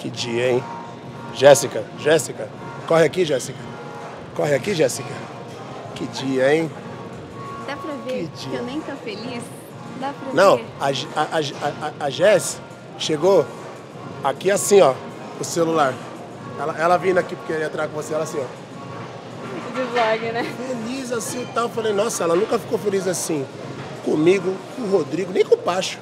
Que dia, hein? Jéssica, Jéssica, corre aqui, Jéssica. Corre aqui, Jéssica. Que dia, hein? Dá pra ver que, que eu nem tô feliz? Dá pra Não, ver? a, a, a, a, a Jess chegou aqui assim, ó, o celular. Ela, ela vindo aqui porque ia entrar com você, ela assim, ó. De vlog, né? Feliz assim e tal. Eu falei, nossa, ela nunca ficou feliz assim. Comigo, com o Rodrigo, nem com o Pacho.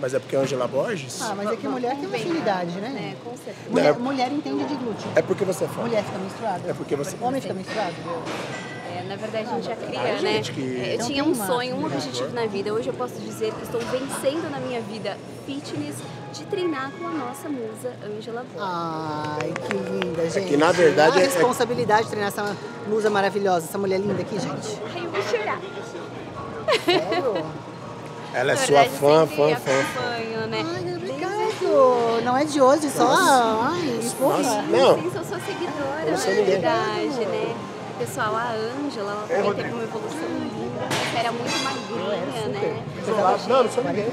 Mas é porque é Angela Borges? Ah, mas é que mulher tem afinidade, né? né? Com certeza. Mulher, É. mulher entende de glúteo. É porque você é fã. Mulher fica menstruada. É porque você. Homem fica menstruado? É, na verdade, a gente já cria, Ai, né? gente, que- É, Eu tinha um uma sonho, um objetivo na vida. Hoje eu posso dizer que estou vencendo na minha vida fitness de treinar com a nossa musa Angela Borges. Ai, que linda, gente. que, na verdade, a é- responsabilidade de treinar essa musa maravilhosa, essa mulher linda aqui, gente. Ai, eu vou chorar. Sério? Ela é Na sua verdade, fã, fã, fã. acompanho, né? Ai, obrigado. Não é de hoje só. Ai, fofa. Nossa, não. Sim, sou sua seguidora, na verdade, né? Pessoal, a Ângela, ela também teve uma evolução linda. Ela era muito magrinha, né? Não, não sou ninguém.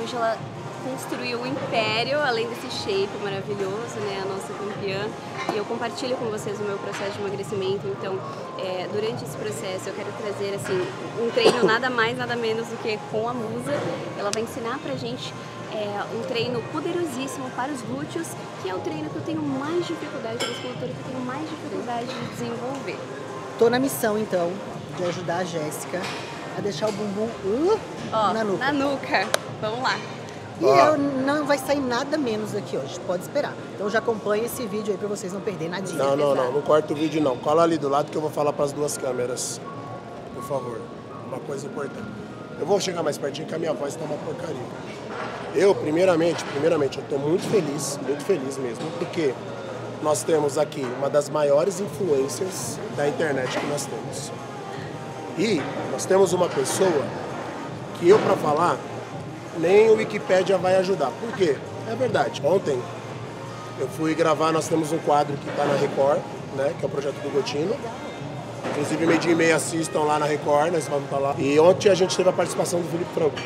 Ângela construiu um império, além desse shape maravilhoso, né? A nossa campeã. E eu compartilho com vocês o meu processo de emagrecimento. Então, é, durante esse processo, eu quero trazer, assim, um treino nada mais, nada menos do que com a musa. Ela vai ensinar pra gente é, um treino poderosíssimo para os glúteos, que é o treino que eu tenho mais dificuldade, a musculatura que eu tenho mais dificuldade de desenvolver. Tô na missão, então, de ajudar a Jéssica a deixar o bumbum uh, Ó, na nuca. na nuca. Vamos lá. E Ó. eu não vai sair nada menos daqui hoje, pode esperar. Então já acompanha esse vídeo aí pra vocês não perderem nadinha. Não, não, não, não corta o vídeo não. Cola ali do lado que eu vou falar para as duas câmeras. Por favor. Uma coisa importante. Eu vou chegar mais pertinho que a minha voz tá uma porcaria. Eu, primeiramente, primeiramente, eu tô muito feliz, muito feliz mesmo, porque nós temos aqui uma das maiores influências da internet que nós temos. E nós temos uma pessoa que eu, para falar, nem o Wikipédia vai ajudar. Por quê? É verdade. Ontem eu fui gravar, nós temos um quadro que está na Record, né? Que é o projeto do Gotino. Inclusive, meio dia e meia assistam lá na Record, nós vamos estar lá. E ontem a gente teve a participação do Felipe Franco.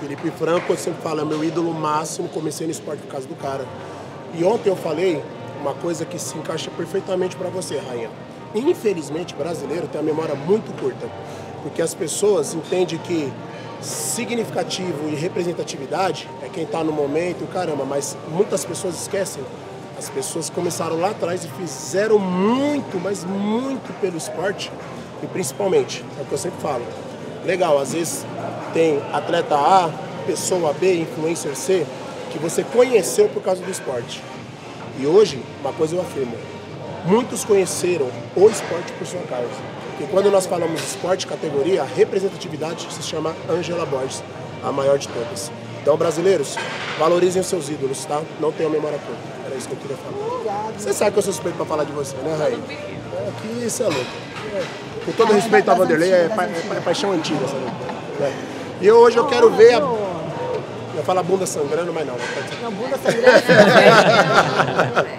Felipe Franco, eu sempre falo, é meu ídolo máximo, comecei no esporte por causa do cara. E ontem eu falei uma coisa que se encaixa perfeitamente para você, Rainha. Infelizmente, brasileiro tem a memória muito curta, porque as pessoas entendem que significativo e representatividade é quem está no momento, caramba, mas muitas pessoas esquecem. As pessoas começaram lá atrás e fizeram muito, mas muito pelo esporte e principalmente, é o que eu sempre falo. Legal, às vezes tem atleta A, pessoa B, influencer C, que você conheceu por causa do esporte. E hoje, uma coisa eu afirmo, muitos conheceram o esporte por sua causa. Porque quando nós falamos esporte categoria, a representatividade se chama Angela Borges, a maior de todas. Então, brasileiros, valorizem os seus ídolos, tá? Não tenham memória curta. Era isso que eu queria falar. Você sabe que eu sou suspeito pra falar de você, né, Raí? É, Aqui isso é louco. É, Com todo respeito a Vanderlei, é, pa- é antigas. paixão antiga essa luta. né? E hoje eu quero ver a. Eu ia falar bunda sangrando, mas não. ser. Não, bunda sangrando.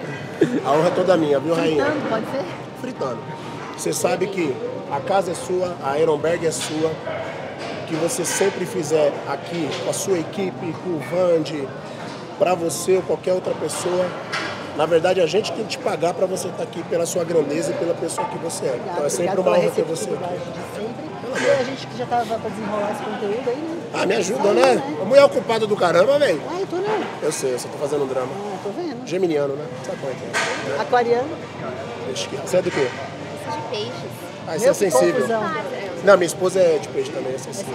A honra é toda minha, viu, Rainha? Fritando, pode ser? fritando. Você sabe que a casa é sua, a Ironberg é sua, que você sempre fizer aqui com a sua equipe, com o Vande, para você ou qualquer outra pessoa. Na verdade, a gente tem que te pagar para você estar aqui pela sua grandeza e pela pessoa que você é. Então é sempre uma honra ter você aqui. sempre. E a gente que já tava pra desenrolar esse conteúdo aí, né? Ah, me ajuda, né? A mulher ocupada do caramba, velho. Ah, eu tô não. Eu sei, eu só tô fazendo um drama. Ah, tô vendo. Geminiano, né? Sabe como é que é? Aquariano. Que- Você é do quê? Isso de peixes. Ah, você Meu, é sensível. confusão. Não, minha esposa é de peixe também, é sensível.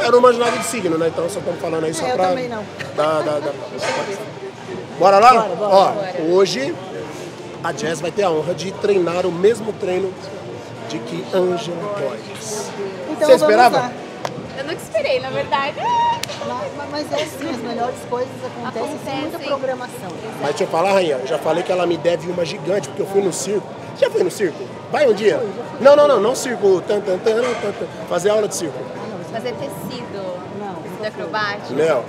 É. Eu não nada de signo, né? Então só estamos falando aí só É, eu pra. também não. Dar, dar, dar- Bora lá? Bora, bora, Ó, bora. hoje a Jazz vai ter a honra de treinar o mesmo treino de que Angela Borges. Então Você esperava? Eu nunca esperei, na verdade. Mas, mas é assim, as melhores coisas acontecem sem muita Acontecem. programação. Mas deixa eu falar, Rainha, eu já falei que ela me deve uma gigante, porque eu fui no circo. Já foi no circo? Vai um dia? Não, não, não, não circo. Tan, tan, tan, tan, tan. Fazer aula de circo. Fazer tecido. Não, Tecido acrobático. Meu,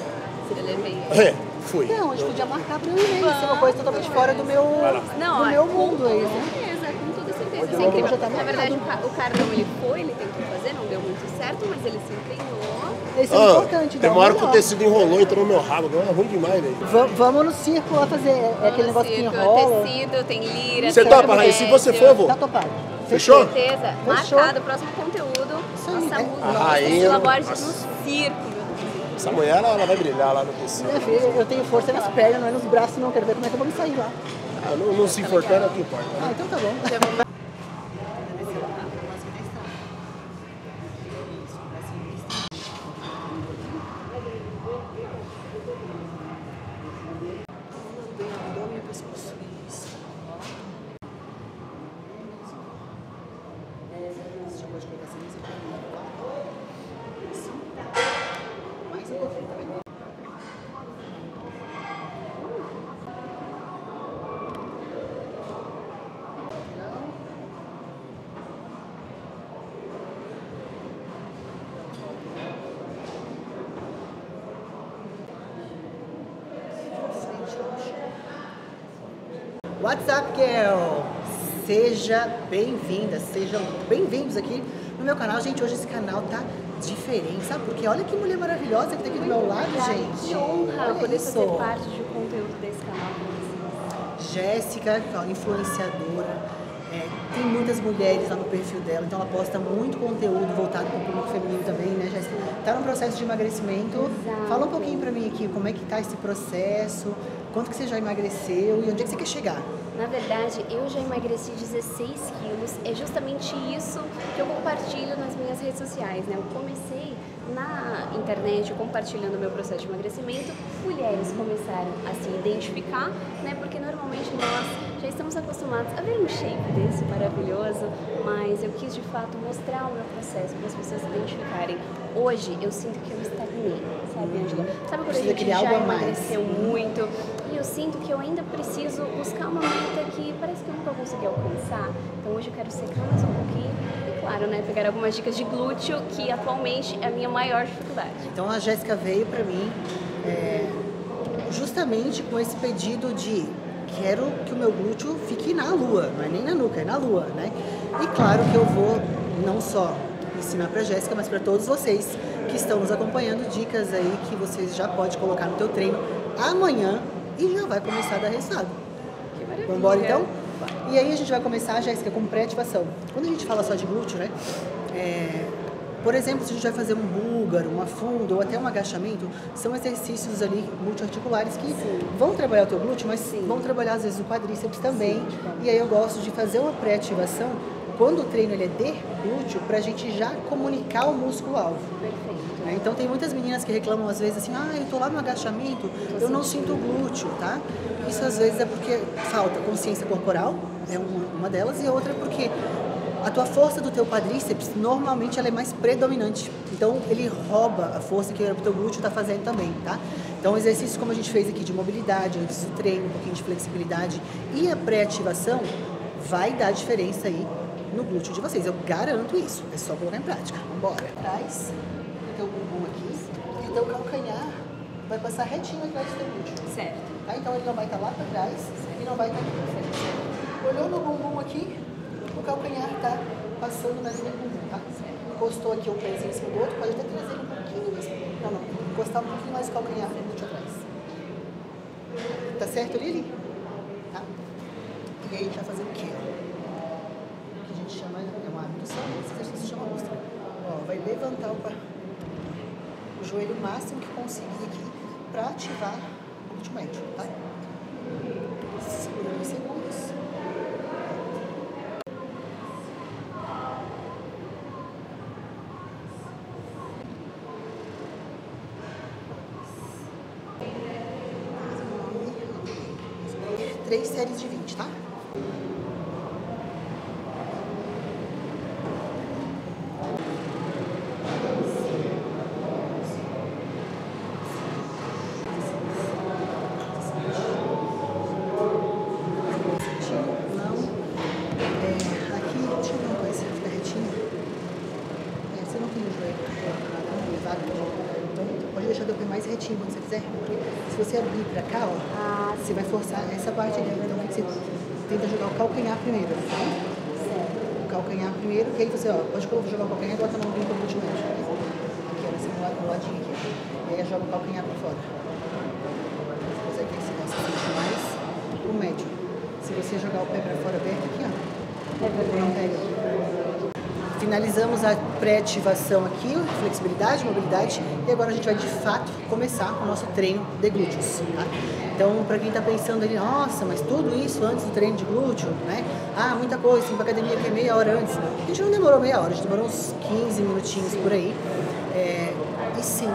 Eu levei. é, fui. Não, a gente podia marcar pra eu ir, né? Isso é uma coisa totalmente fora do meu, Não, do meu mundo aí, né? certeza, com toda certeza. Mas isso é incrível. Na verdade, o ca- o cara não ele foi, ele tentou fazer, não deu muito certo, mas ele se empenhou. Isso é Ah, importante. tem uma hora que o tecido enrolou, entrou no meu rabo. Agora é ruim demais, velho. Va- Vamos no circo lá fazer é aquele negócio que Circo, enrola. Tecido, tem lira, Você topa, Raíssa? Se você for, eu vou. Tá topado. Fechou? certeza. Fechou. Marcado, próximo conteúdo. Isso aí, Nossa é. música, nossa rainha- no circo. Essa mulher, ela, ela vai brilhar lá no tecido. Minha filha, eu tenho força nas pernas, não é nos braços, não. Quero ver como é que eu vou me sair lá. Ah, não, não se enforcando é o que importa. Ah, então tá bom. Já vamos- WhatsApp Girl! Seja bem-vinda, sejam bem-vindos aqui no meu canal. Gente, hoje esse canal tá diferente, sabe? Porque olha que mulher maravilhosa que tá aqui do meu lado, gente. Que honra Olha poder isso. fazer parte do conteúdo desse canal com vocês. Jéssica, influenciadora. É, tem muitas mulheres lá no perfil dela, então ela posta muito conteúdo voltado para o público feminino também, né, Jéssica? Tá no processo de emagrecimento. Exato. Fala um pouquinho para mim aqui, como é que tá esse processo, quanto que você já emagreceu e onde é que você quer chegar? Na verdade, eu já emagreci 16 quilos. É justamente isso que eu compartilho nas minhas redes sociais. Né? Eu comecei na internet compartilhando o meu processo de emagrecimento. Mulheres começaram a se identificar, né? porque normalmente nós já estamos acostumados a ver um shape desse maravilhoso, mas eu quis de fato mostrar o meu processo para as pessoas se identificarem. Hoje eu sinto que eu estagnei, sabe, Angela? Sabe quando a gente já emagreceu muito eu sinto que eu ainda preciso buscar uma meta que parece que eu nunca consegui alcançar. Então hoje eu quero secar mais um pouquinho e, claro, né, pegar algumas dicas de glúteo, que atualmente é a minha maior dificuldade. Então a Jéssica veio para mim é, justamente com esse pedido de quero que o meu glúteo fique na lua, não é nem na nuca, é na lua, né? E claro que eu vou não só ensinar para Jéssica, mas para todos vocês que estão nos acompanhando, dicas aí que vocês já podem colocar no teu treino amanhã e já vai começar a dar resultado. Que maravilha. Vamos embora então? E aí a gente vai começar, Jéssica, com pré-ativação. Quando a gente fala só de glúteo, né? é, por exemplo, se a gente vai fazer um búlgaro, uma funda ou até um agachamento, são exercícios ali multiarticulares que vão trabalhar o teu glúteo, mas vão trabalhar às vezes o quadríceps também. e aí eu gosto de fazer uma pré-ativação quando o treino ele é de glúteo, pra gente já comunicar o músculo-alvo. Perfeito. Então tem muitas meninas que reclamam às vezes assim, ah, eu tô lá no agachamento, eu não sinto o glúteo, tá? Isso às vezes é porque falta consciência corporal, é uma, delas, e outra é porque a tua força do teu quadríceps normalmente ela é mais predominante. Então ele rouba a força que o teu glúteo está fazendo também, tá? Então exercícios como a gente fez aqui de mobilidade antes do treino, um pouquinho de flexibilidade e a pré-ativação vai dar diferença aí no glúteo de vocês. Eu garanto isso. É só colocar em prática. Vambora. Atrás, o teu bumbum aqui, e o teu calcanhar vai passar retinho atrás do teu glúteo. Certo. Tá? Então ele não vai estar lá para trás e não vai estar aqui para frente. Olhou no bumbum aqui, o calcanhar tá passando na linha do bumbum, tá? Encostou aqui o pezinho em cima do outro, pode até trazer um pouquinho mais. Não, não. Encostar um pouquinho mais o calcanhar no glúteo atrás. Tá certo ali? Tá? E aí a gente vai fazer o quê? O que a gente chama, é uma abdução, esse exercício chama ostra. Ó, vai levantar o, o joelho máximo que conseguir aqui para ativar o glúteo médio, tá? Segura uns segundos. Três séries de 20, tá? Não. É, aqui, deixa eu ver uma coisa, fica retinho. É, você não tem o joelho nada elevado, então pode deixar teu pé mais retinho quando você fizer, porque se você abrir pra cá, ó, Ah, você vai forçar essa parte ali, então você tenta jogar o calcanhar primeiro, tá? certo. calcanhar primeiro, que aí você, ó, pode jogar o calcanhar e bota a mão do glúteo médio. Aqui, ó, nesse ladinho aqui. E aí joga o calcanhar pra fora. Você consegue ensinar, você sente mais o médio. Se você jogar o pé pra fora aberto aqui, ó, não pega. Finalizamos a pré-ativação aqui, flexibilidade, mobilidade, e agora a gente vai de fato começar o nosso treino de glúteos. Tá? Então, para quem está pensando ali, nossa, mas tudo isso antes do treino de glúteo, né? Ah, muita coisa, sim, para academia que é meia hora antes. A gente não demorou meia hora, a gente demorou uns 15 minutinhos por aí. É, e sim,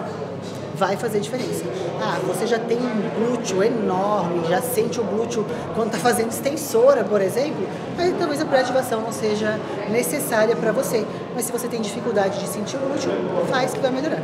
vai fazer diferença. Ah, você já tem um glúteo enorme, já sente o glúteo quando está fazendo extensora, por exemplo, aí talvez a pré-ativação não seja necessária para você. Mas se você tem dificuldade de sentir o glúteo, faz que vai melhorar.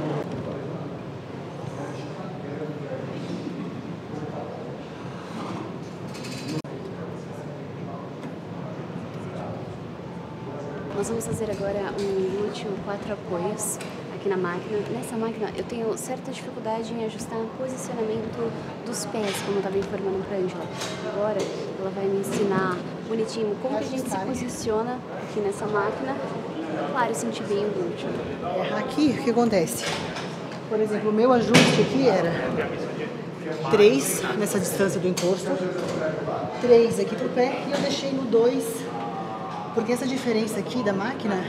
Nós vamos fazer agora um glúteo quatro apoios aqui na máquina. Nessa máquina eu tenho certa dificuldade em ajustar o posicionamento dos pés, como eu estava informando para a Angela. Agora ela vai me ensinar bonitinho como que a gente se posiciona aqui nessa máquina. Claro, sentir bem o glúteo. Aqui, o que acontece? Por exemplo, o meu ajuste aqui era 3 nessa distância do encosto, 3 aqui pro pé e eu deixei no 2, porque essa diferença aqui da máquina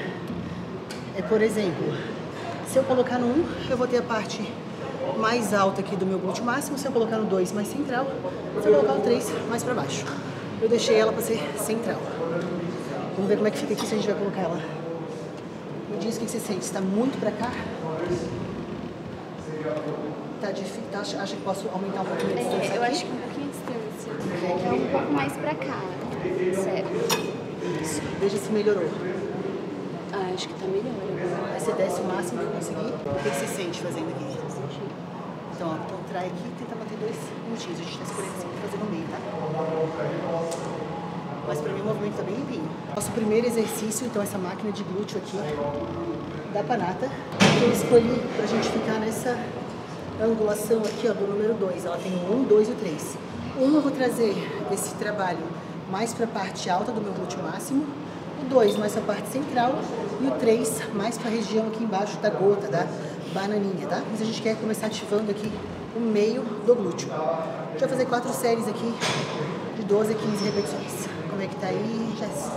é, por exemplo, se eu colocar no 1, eu vou ter a parte mais alta aqui do meu glúteo máximo. Se eu colocar no 2, mais central. Se eu colocar no 3, mais para baixo. Eu deixei ela para ser central. Vamos ver como é que fica aqui se a gente vai colocar ela. Me diz o que você sente. Está muito para cá? Tá difícil? Tá, acha que posso aumentar um pouquinho a distância É, eu acho que um pouquinho a distância. É um pouco mais pra cá. Sério. Isso. Veja se melhorou. Acho que tá melhor. Aí você desce o máximo que conseguir. O que você sente fazendo aqui? Então, ó, contrai aqui e tenta bater dois minutinhos. A gente tá escolhendo sempre fazer no meio, tá? Mas pra mim o movimento tá bem limpinho. Nosso primeiro exercício, então, essa máquina de glúteo aqui da Panata. Eu escolhi pra gente ficar nessa angulação aqui, ó, do número 2. Ela tem 1, 2 e 3. Um eu vou trazer esse trabalho mais pra parte alta do meu glúteo máximo. O 2 mais pra parte central. E o 3 mais pra região aqui embaixo da gota, da bananinha, tá? Mas a gente quer começar ativando aqui o meio do glúteo. A gente vai fazer quatro séries aqui de 12 a 15 repetições. Como é que tá aí, Jess?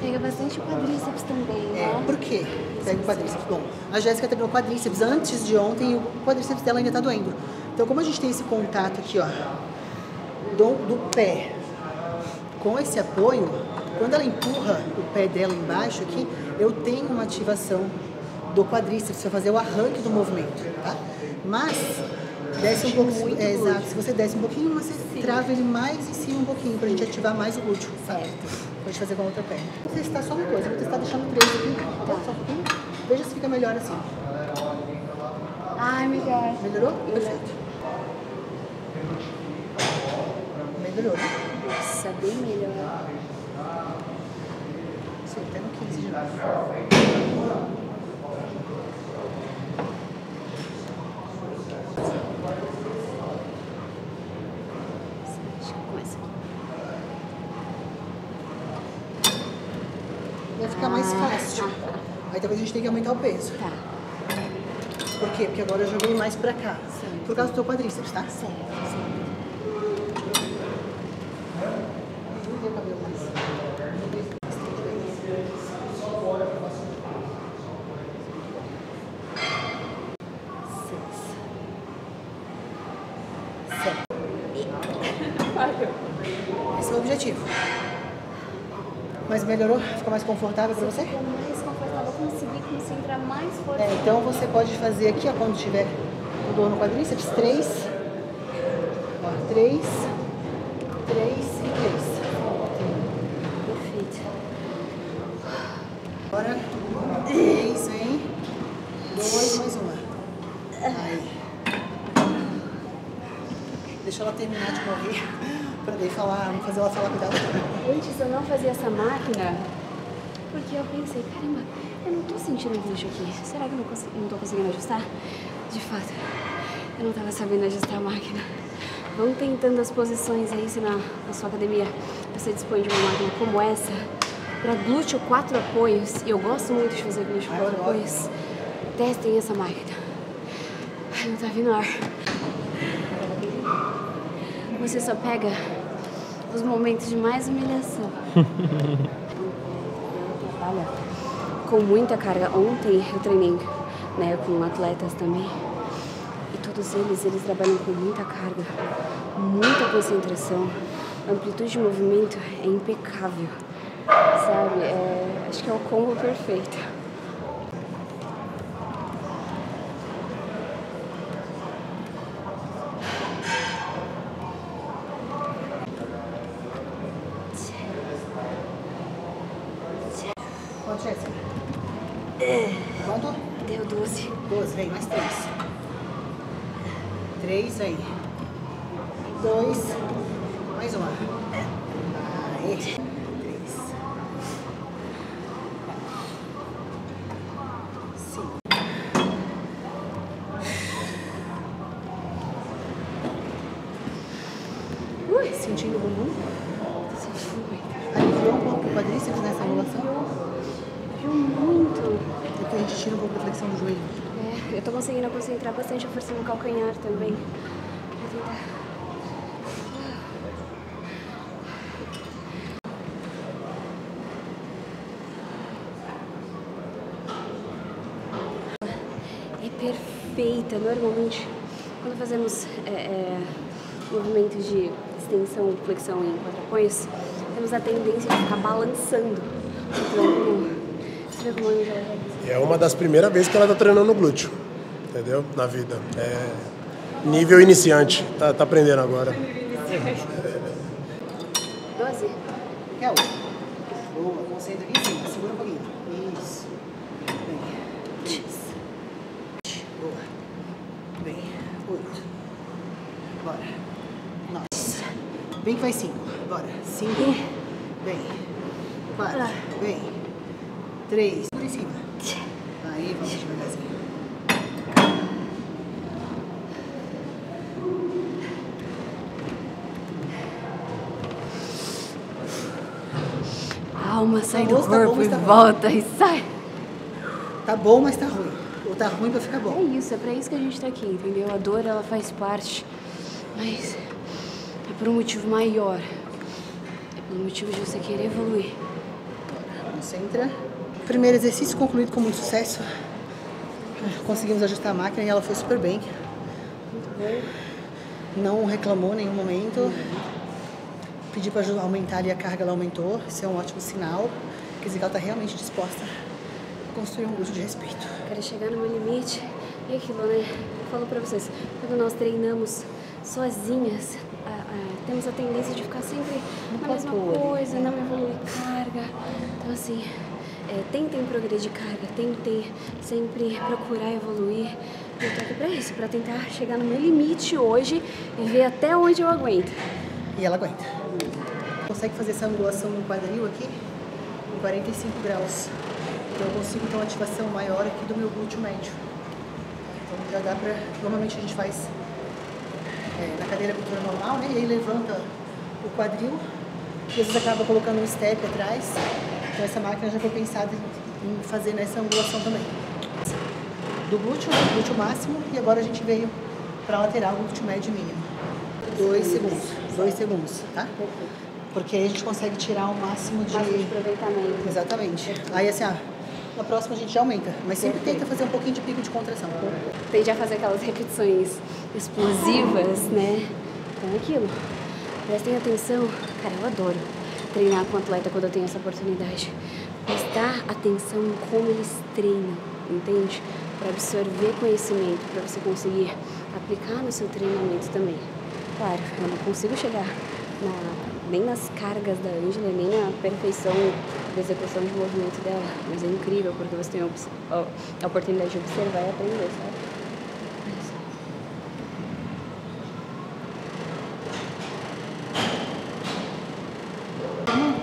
Pega bastante quadríceps também, É, né? por quê? Pega o quadríceps. Bom, a Jéssica treinou quadríceps antes de ontem e o quadríceps dela ainda tá doendo. Então, como a gente tem esse contato aqui, ó, do, do pé com esse apoio, quando ela empurra o pé dela embaixo aqui, eu tenho uma ativação do quadríceps para fazer o arranque do movimento, tá? Mas desce um pouco, é, exato. Se você desce um pouquinho, você trava ele mais em cima um pouquinho pra gente ativar mais o glúteo. Certo. Pode fazer com a outra perna. Vou testar só uma coisa, vou testar deixando três aqui, tá? Só um pouquinho. Veja se fica melhor assim. Ai, melhor. Melhorou? Perfeito. Melhorou? Nossa, bem melhor. Sim, no 15 de novo. Vai ficar mais fácil. Aí talvez a gente tenha que aumentar o peso. Tá. Por quê? Porque agora eu joguei mais pra cá. Por causa do teu quadríceps, tá? Certo. Não deu cabelo mais. Seis. Sete. Esse é o objetivo. Mas melhorou? Ficou mais confortável pra você? Ficou mais confortável, consegui concentrar mais força. É, então você pode fazer aqui, ó, quando tiver o dor no quadríceps, três, ó, três, três e três. Perfeito. Agora, três, vem, dois, mais uma. Aí. Deixa ela terminar de morrer, pra daí falar, fazer ela falar cuidado. Fazia essa máquina porque eu pensei, caramba, eu não tô sentindo glúteo aqui. Será que eu não, consigo, não tô conseguindo ajustar? De fato, eu não tava sabendo ajustar a máquina. Vão tentando as posições aí, se na, na sua academia você dispõe de uma máquina como essa, Para glúteo, quatro apoios, e eu gosto muito de fazer glúteo Ah, quatro apoios, testem essa máquina. Ai, não tá vindo ar. Você só pega os momentos de mais humilhação. Trabalha com muita carga. Ontem eu treinei né, com atletas também. E todos eles, eles trabalham com muita carga, muita concentração. A amplitude de movimento é impecável, sabe? É, acho que é o combo perfeito. Quanto, Jéssica? Quanto? Deu 12. 12, vem, mais três. Três, aí. Dois. Mais uma. Aí. Três. Cinco. Ui, sentindo o bumbum? Sentindo muito. Aliviou um pouco o quadríceps nessa angulação? Viu muito. Depois a gente tira um pouco a flexão do joelho. É, eu tô conseguindo concentrar bastante a força no calcanhar também. Vou tentar. É perfeita. Normalmente, quando fazemos é, é, movimentos de extensão, flexão em quatro apoios, temos a tendência de ficar balançando. Então, você vê como eu já E é uma das primeiras vezes que ela tá treinando glúteo, entendeu? Na vida. É nível iniciante, tá, tá aprendendo agora. 12. Quer outra? Boa, concentra aqui em cima, segura um pouquinho. Isso. Bem. Boa. Bem. Oito. Bora. Nossa. Bem que vai cinco. Bora. Cinco. Bem. Quatro. Bem. Três. Por em cima. Aí, vamos devagarzinho. Alma sai Tá do bom, tá bom, corpo mas e tá bom. volta e sai. Tá bom, mas tá ruim. Ou tá ruim pra ficar É bom. isso, é pra isso que a gente tá aqui, entendeu? A dor, ela faz parte, mas é por um motivo maior. É pelo motivo de você querer evoluir. Concentra. Primeiro exercício concluído com muito sucesso. Conseguimos ajustar a máquina e ela foi super bem. Não reclamou em nenhum momento. Pedi para aumentar ali a carga, ela aumentou. Isso é um ótimo sinal. Quer dizer que ela está realmente disposta a construir um grupo de respeito. Quero chegar no meu limite. E aquilo, né? Eu falo pra vocês, quando nós treinamos sozinhas, a- a- temos a tendência de ficar sempre na mesma coisa, não evoluir carga. Então, assim, é, tentem progredir carga, tentem sempre procurar evoluir. Eu tô aqui pra isso, pra tentar chegar no meu limite hoje e ver até onde eu aguento. E ela aguenta. Consegue fazer essa angulação no quadril aqui em 45 graus. Então eu consigo ter uma ativação maior aqui do meu glúteo médio. Então já dá pra. Normalmente a gente faz é, na cadeira cultura normal, né? E aí levanta o quadril e às vezes acaba colocando um step atrás. Então essa máquina já foi pensada em fazer nessa angulação também. Do glúteo, né? glúteo máximo, e agora a gente veio para lateral, glúteo médio e mínimo. Dois segundos, dois segundos, tá? Porque aí a gente consegue tirar o máximo de. Máximo de aproveitamento. Exatamente. Aí assim, ah, na próxima a gente já aumenta, mas sempre tenta fazer um pouquinho de pico de contração. Tende a fazer aquelas repetições explosivas, né? Então é aquilo. Prestem atenção. Cara, eu adoro treinar com atleta quando eu tenho essa oportunidade. Prestar atenção em como eles treinam, entende? Para absorver conhecimento, para você conseguir aplicar no seu treinamento também. Claro, eu não consigo chegar na- nem nas cargas da Angela, nem na perfeição da execução de movimento dela. Mas é incrível, porque você tem a, a oportunidade de observar e aprender, sabe? É isso.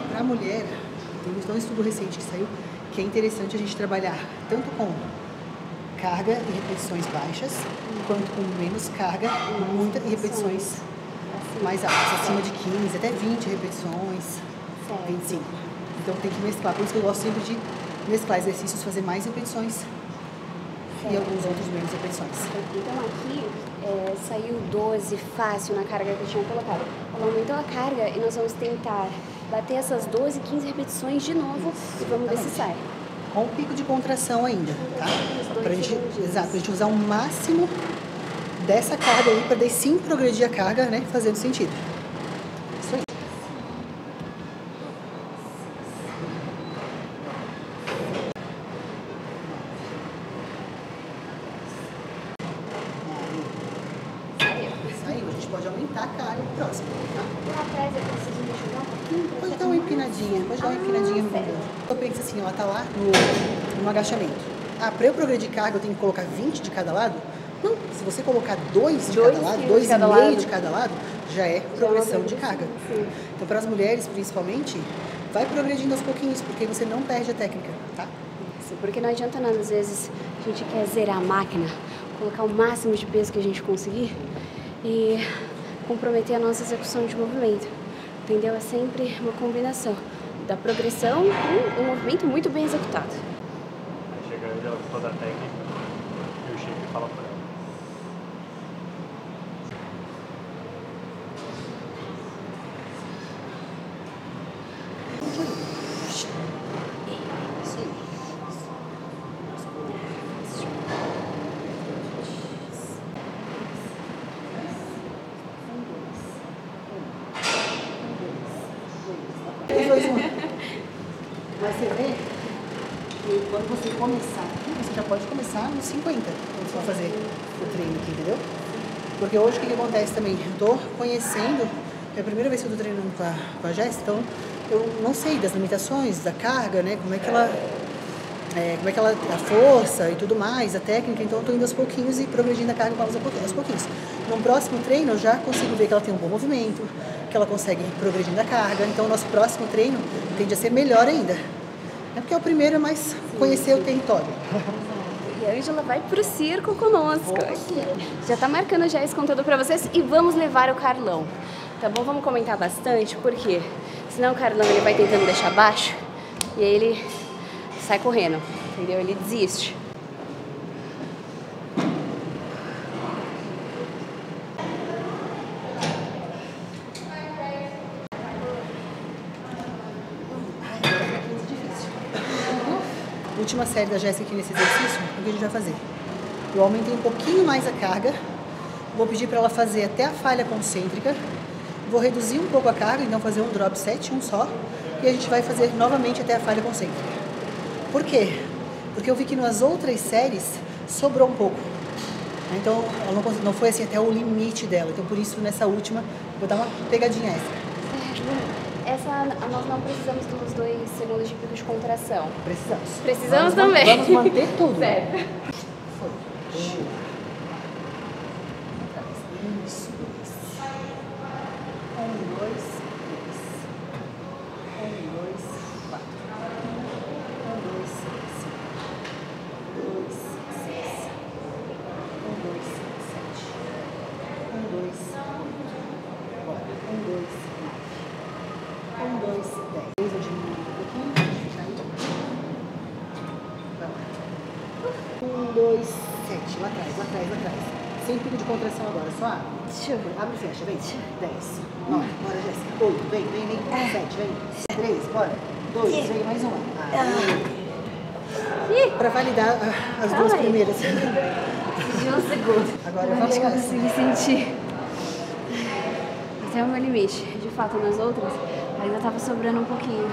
Para a mulher, tem um estudo recente que saiu que é interessante a gente trabalhar tanto com carga e repetições baixas, quanto com menos carga muita, e repetições mais altas, acima de 15, até 20 repetições, Certo. 25. Então tem que mesclar. Por isso que eu gosto sempre de mesclar exercícios, fazer mais repetições e alguns outros menos repetições. Então aqui é, saiu 12 fácil na carga que eu tinha colocado. Ela aumentou a carga e nós vamos tentar bater essas 12, 15 repetições de novo e vamos ver se sai. Com um pico de contração ainda, tá? Pra gente, exato, pra gente usar o máximo dessa carga aí, pra daí sim progredir a carga, né? Fazendo sentido. Isso aí. Saiu, a gente pode aumentar a carga próximo, tá? Lá atrás eu preciso me jogar um pouquinho pra Pode dar uma empinadinha, pode dar uma empinadinha no bumbum. Eu penso assim, ela tá lá no, no agachamento. Ah, pra eu progredir carga eu tenho que colocar 20 de cada lado? Não, se você colocar dois de Dois cada lado, dois de e cada meio lado. de cada lado, já é progressão de progressão, carga. sim. Então, para as mulheres, principalmente, vai progredindo aos pouquinhos, porque você não perde a técnica, tá? Isso, porque não adianta nada, às vezes a gente quer zerar a máquina, colocar o máximo de peso que a gente conseguir e comprometer a nossa execução de movimento. Entendeu? É sempre uma combinação da progressão com um movimento muito bem executado. Aí chega ele, ela com toda a técnica e o Chico fala pra ela. Três, dois, um. Mas você vê que quando você começar aqui, você já pode começar nos 50, quando você for fazer o treino aqui, entendeu? Porque hoje o que, que acontece também? Eu tô conhecendo, é a primeira vez que eu tô treinando com a, com a Jess, então eu não sei das limitações, da carga, né? Como é que ela. é, como é que ela. a força e tudo mais, a técnica, então eu tô indo aos pouquinhos e progredindo a carga com ela aos pouquinhos-. No próximo treino eu já consigo ver que ela tem um bom movimento, que ela consegue ir progredindo a carga, então o nosso próximo treino tende a ser melhor ainda. É porque é o primeiro, mas conhecer o território. E a Ângela vai pro circo conosco. Já tá marcando já esse conteúdo pra vocês e vamos levar o Carlão. Tá bom? Vamos comentar bastante, porque senão o Carlão ele vai tentando deixar baixo e aí ele sai correndo, entendeu? Ele desiste. Última série da Jéssica aqui nesse exercício, o que a gente vai fazer? Eu aumentei um pouquinho mais a carga, vou pedir para ela fazer até a falha concêntrica, vou reduzir um pouco a carga, então fazer um drop set, um só, e a gente vai fazer novamente até a falha concêntrica. Por quê? Porque eu vi que nas outras séries sobrou um pouco. Então, ela não, não foi assim até o limite dela. Então, por isso, nessa última, vou dar uma pegadinha extra. Essa nós não precisamos dos dois segundos de pico de contração. Precisamos. Precisamos Vamos também. Vamos manter tudo. Certo. Foi. Um. Atrás. Isso. Um, dois, três. Um, dois, quatro. Um, dois, cinco. Dois, seis. Um, dois, sete. Um, dois, oito. Bora. Um, dois, nove. Um, dois, dez. Eu diminuo um pouquinho. Deixa aí. Vai lá. Um, dois, sete. Lá atrás, lá atrás, lá atrás. Sem pico de contração agora, só abre. Deixa eu ver. Abre e fecha, vem. Dez. Nove. Bora, Jéssica. Oito. Vem, vem, vem. Sete, vem. Três, bora. Dois, vem, mais uma. Aí. Pra validar ah, as duas Ai. primeiras. De um segundo. Agora eu Não faço eu consegui sentir. Até o meu limite. De fato, nas outras, ainda tava sobrando um pouquinho.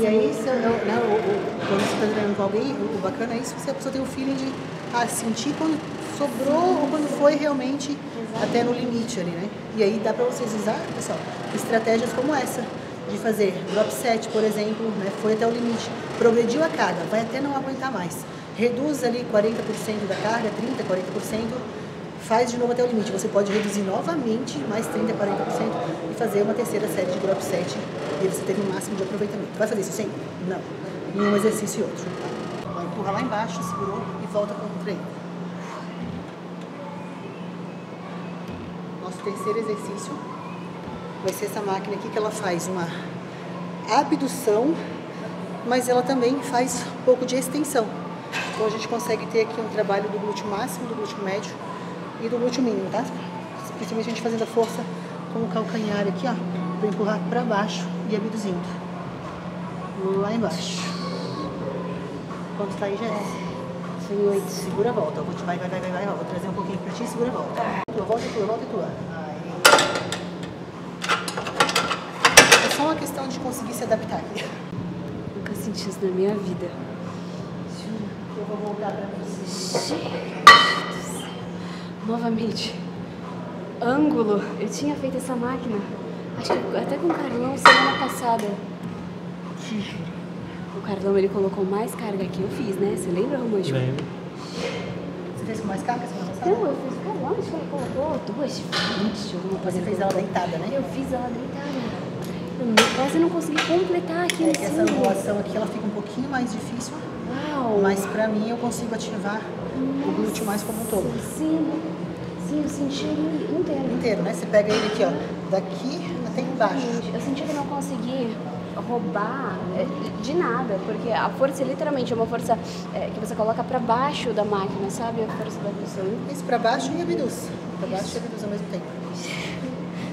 E aí, se eu, eu- né, o- o- quando você está treinando com alguém, o, bacana é isso, se a pessoa tem o feeling de ah, sentir quando sobrou ou quando foi realmente até no limite ali, né? E aí dá para vocês usar, pessoal, estratégias como essa, de fazer drop set, por exemplo, né? Foi até o limite, progrediu a carga, vai até não aguentar mais. Reduz ali 40% da carga, 30%, 40%, faz de novo até o limite. Você pode reduzir novamente mais 30%, 40% e fazer uma terceira série de drop set e você teve o máximo de aproveitamento. Vai fazer isso sempre? Não. Em um exercício e outro. Empurra lá embaixo, segurou e volta com o treino. Nosso terceiro exercício vai ser essa máquina aqui que ela faz uma. abdução, mas ela também faz um pouco de extensão. Então a gente consegue ter aqui um trabalho do glúteo máximo, do glúteo médio e do glúteo mínimo, tá? Principalmente a gente fazendo a força com o calcanhar aqui, ó, para empurrar para baixo e abduzindo. Lá embaixo. Quanto tá aí, Jéssica? 108. Segura a volta. Vou te vai, vai, vai, vai, vai. Vou trazer um pouquinho pra ti, segura a volta. Volta e tua, volta e tua. Aí. É só uma questão de conseguir se adaptar. Nunca senti isso na minha vida. Juro. Eu vou voltar pra você. Gente do céu. Novamente. Ângulo. Eu tinha feito essa máquina. Acho que até com o Carlão semana passada. O Carlão ele colocou mais carga que eu fiz, né? Você lembra, Romântico? Lembro. Você fez com mais carga semana passada? Não, eu fiz o Acho que ele colocou duas alguma coisa. Você fez ela deitada, né? Eu fiz ela deitada. Eu não- quase não consegui completar aqui É essa angulação aqui ela fica um pouquinho mais difícil, Uau! mas pra mim eu consigo ativar o glúteo mais como um todo. Sim, sim, eu senti ele inteiro. Inteiro, né? Você pega ele aqui, ó, daqui até embaixo. Gente, Eu senti que eu não consegui roubar é, de nada, porque a força literalmente é uma força é, que você coloca pra baixo da máquina, sabe? A força da pessoa. Isso pra baixo e abduz. Pra baixo e abduz ao mesmo tempo.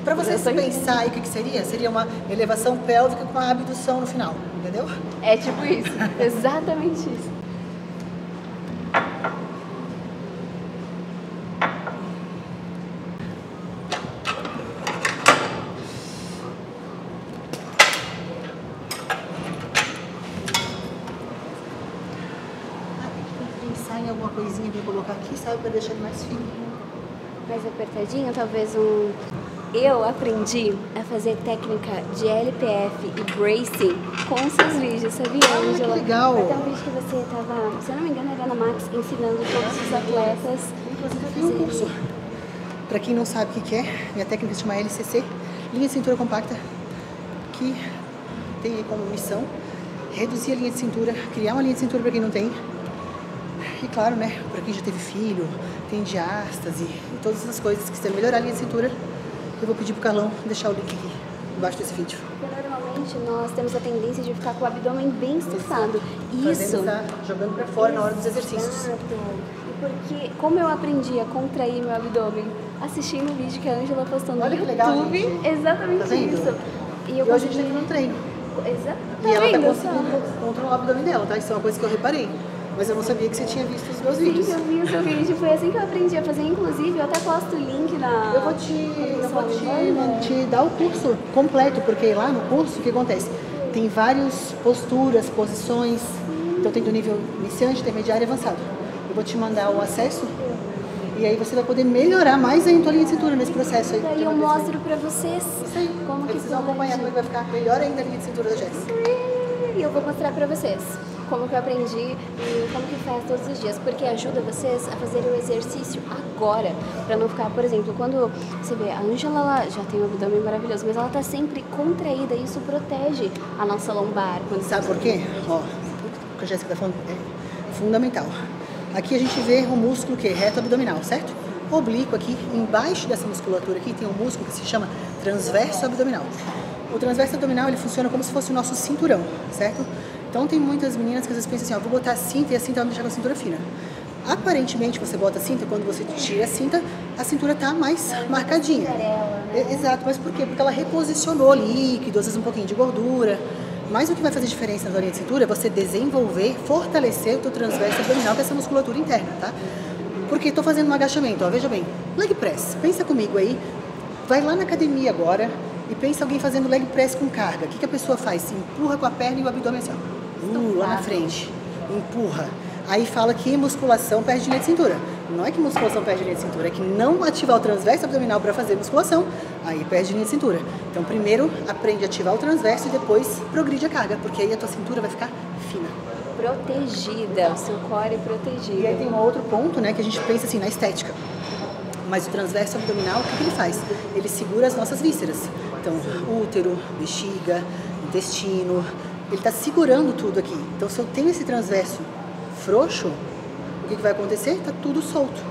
Pra você Eu tô pensar aí o que, que seria, seria uma elevação pélvica com a abdução no final, entendeu? É tipo isso, exatamente isso. Ah, tem que pensar em alguma coisinha pra colocar ele mais fino. Mais apertadinho, talvez um. Eu aprendi a fazer técnica de LPF e bracing com seus vídeos, sabia, Ah, que legal. Até um vídeo que você estava, se eu não me engano, era na Max, ensinando todos os atletas Inclusive eu fiz um curso. Pra quem não sabe o que que é, minha técnica se chama LCC, linha de cintura compacta, que tem aí como missão reduzir a linha de cintura, criar uma linha de cintura pra quem não tem. E claro, né, pra quem já teve filho, tem diástase e todas essas coisas que quiser melhorar a linha de cintura, eu vou pedir pro Carlão deixar o link aqui embaixo desse vídeo. Normalmente nós temos a tendência de ficar com o abdômen bem. Fazendo Isso. essa- jogando pra fora na hora dos exercícios. Exato. E porque, como eu aprendi a contrair meu abdômen? Assistindo o vídeo que a Angela postou no Olha que legal, YouTube. gente. Exatamente Tá isso. E E eu hoje a gente consegui... tá no treino. Exato. E ela tá conseguindo controlar o abdômen dela, tá? Isso é uma coisa que eu reparei. Mas eu não sabia que você tinha visto os meus vídeos. Sim, eu vi o seu vídeo. Foi assim que eu aprendi a fazer. Inclusive, eu até posto o link na... Eu vou te, eu vou te, te dar o curso completo, porque lá no curso o que acontece? Tem várias posturas, posições. Então tem do nível iniciante, intermediário e avançado. Eu vou te mandar o acesso e aí você vai poder melhorar mais ainda a tua linha de cintura nesse processo aí. Daí eu emagrecimento. mostro pra vocês como que Eles vão acompanhar como é vai ficar melhor ainda a linha de cintura da Jéssica. E eu vou mostrar pra vocês como que eu aprendi e como que faz todos os dias, porque ajuda vocês a fazer o exercício agora, pra não ficar, por exemplo, quando você vê, a Ângela ela já tem um abdômen maravilhoso, mas ela tá sempre contraída e isso protege a nossa lombar. Sabe por quê? Ó, o que a Jéssica está falando é fundamental. Aqui a gente vê o músculo que é reto abdominal, certo? Oblíquo aqui, embaixo dessa musculatura aqui tem um músculo que se chama transverso abdominal. O transverso abdominal ele funciona como se fosse o nosso cinturão, certo? Então tem muitas meninas que às vezes pensam assim, ó, vou botar a cinta e a cinta me deixar com a cintura fina. Aparentemente você bota a cinta, quando você tira a cinta, a cintura tá mais marcadinha. É, Exato, mas por quê? Porque ela reposicionou líquido, às vezes um pouquinho de gordura. Mas o que vai fazer diferença na linha de cintura é você desenvolver, fortalecer o teu transverso abdominal, que é essa musculatura interna, tá? Porque estou fazendo um agachamento, ó, veja bem, leg press, pensa comigo aí, vai lá na academia agora e pensa alguém fazendo leg press com carga. O que, que a pessoa faz? Empurra com a perna e o abdômen assim, ó, lá na frente, empurra. Aí fala que musculação perde linha de cintura. Não é que musculação perde linha de cintura, é que não ativar o transverso abdominal para fazer musculação, aí perde linha de cintura. Então, primeiro aprende a ativar o transverso e depois progride a carga, porque aí a tua cintura vai ficar fina. protegida, o seu core protegido. E aí tem um outro ponto, né, que a gente pensa assim na estética. Mas o transverso abdominal, o que, que ele faz? Ele segura as nossas vísceras. Então, útero, bexiga, intestino, ele está segurando tudo aqui. Então, se eu tenho esse transverso frouxo, o que, que vai acontecer? Está tudo solto.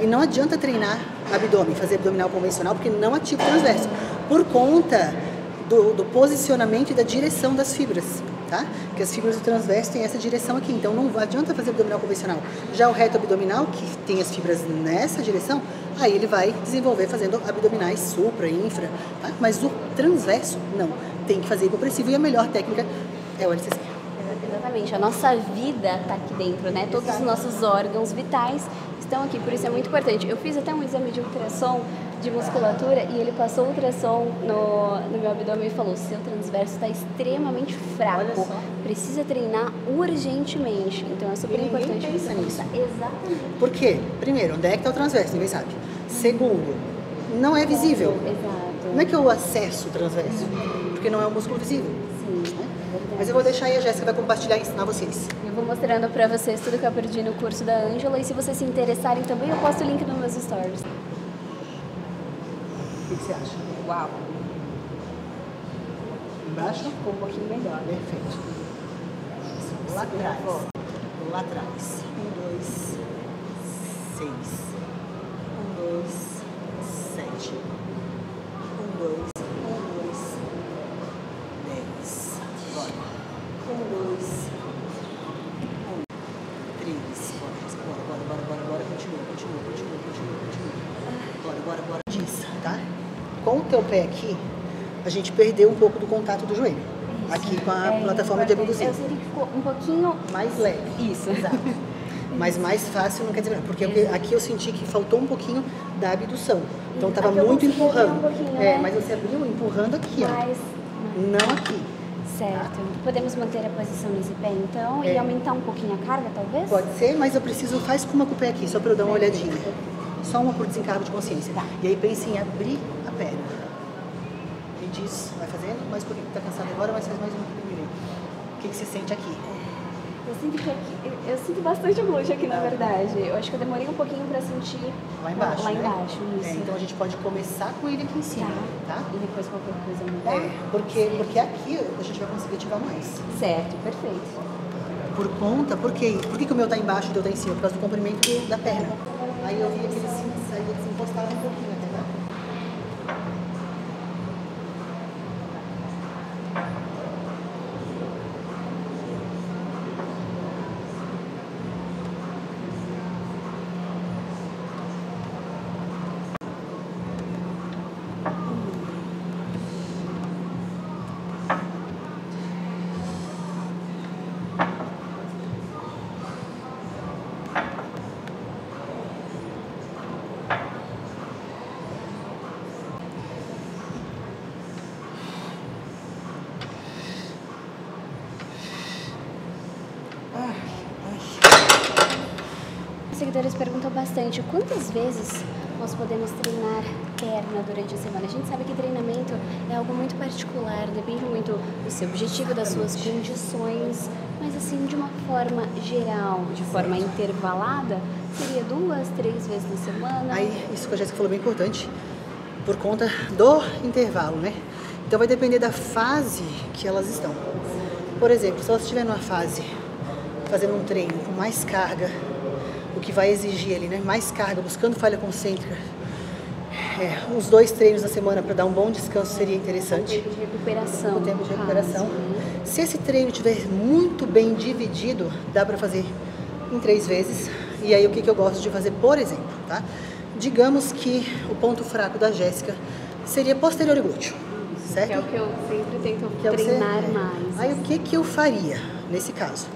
E não adianta treinar abdômen, fazer abdominal convencional, porque não ativa o transverso. Por conta do, do posicionamento e da direção das fibras, tá? Porque as fibras do transverso têm essa direção aqui, então não adianta fazer abdominal convencional. Já o reto abdominal, que tem as fibras nessa direção, aí ele vai desenvolver fazendo abdominais supra, infra, tá? Mas o transverso, não. Tem que fazer hipopressivo e a melhor técnica é o LCC. Exatamente, a nossa vida está aqui dentro, né? Todos os nossos órgãos vitais estão aqui, por isso é muito importante. Eu fiz até um exame de ultrassom de musculatura e ele passou o ultrassom no, no meu abdômen e falou: seu transverso está extremamente fraco, precisa treinar urgentemente. Então é super E importante pensa nisso. Exatamente. Por quê? Primeiro, onde é que está o transverso? Ninguém sabe. Segundo, não é visível. Exato. Como é que eu acesso o transverso? Porque não é um músculo visível. Mas eu vou deixar aí a Jéssica vai compartilhar e ensinar vocês. Eu vou mostrando pra vocês tudo que eu aprendi no curso da Ângela e se vocês se interessarem também eu posto o link nos meus stories. O que, que você acha? Uau! Embaixo? Ficou um pouquinho melhor. Perfeito. Lá atrás. Lá atrás. Um, dois, seis. Um, dois, sete. Um, dois, um, dois, dez. Bora. Um, dois, um, três. Bora, bora, bora, bora, bora, bora. Continua, continua, continua, continua, continua. Bora, bora, bora. Diz, tá? Com o pé aqui, a gente perdeu um pouco do contato do joelho. Aqui com a É plataforma de abdução. Eu senti que ficou um pouquinho Mais leve. Isso. Exato. Mas mais fácil não quer dizer nada, porque eu- aqui eu senti que faltou um pouquinho da abdução. Então estava muito empurrando. um é, né? mas você abriu empurrando aqui, ó. mais. Não aqui. Certo. Podemos manter a posição nesse pé então e É. aumentar um pouquinho a carga, talvez? Pode ser, mas eu preciso, faz com uma com o pé aqui, só para eu dar uma olhadinha. Só uma por desencargo de consciência. Tá. E aí pense em abrir a perna. E diz, mais um pouquinho, tá cansado agora, mas faz mais um pouquinho. O que, que você sente aqui? Eu sinto que aqui, eu, eu sinto bastante glúteo aqui, na verdade. Eu acho que eu demorei um pouquinho pra sentir Lá embaixo. Lá né? embaixo, isso. É, então a gente pode começar com ele aqui em cima, tá? E depois qualquer coisa mudar? É, porque, porque aqui a gente vai conseguir ativar mais. Certo, perfeito. Por conta, por quê? Por que, que o meu tá embaixo e o teu tá em cima? Por causa do comprimento da perna. Aí eu vi que eles, se- aí eles encostaram um pouquinho, entendeu? Os seguidores perguntam bastante quantas vezes nós podemos treinar perna durante a semana. A gente sabe que treinamento é algo muito particular, depende muito do seu objetivo, das suas condições, mas assim, de uma forma geral, de forma intervalada, seria duas, três vezes na semana. Aí, isso que a Jéssica falou é bem importante, por conta do intervalo, né? Então vai depender da fase que elas estão. Por exemplo, se elas estiverem numa fase fazendo um treino com mais carga, que vai exigir ali, né? Mais carga, buscando falha concêntrica. É, uns dois treinos na semana para dar um bom descanso seria interessante. tempo de recuperação. o tempo de no recuperação. caso? Se esse treino estiver muito bem dividido, dá para fazer em três vezes. E aí o que, que eu gosto de fazer, por exemplo, tá? Digamos que o ponto fraco da Jéssica seria posterior e glúteo, certo? Que é o que eu sempre tento Que é o que você- treinar é. mais. Aí o que, que eu faria nesse caso?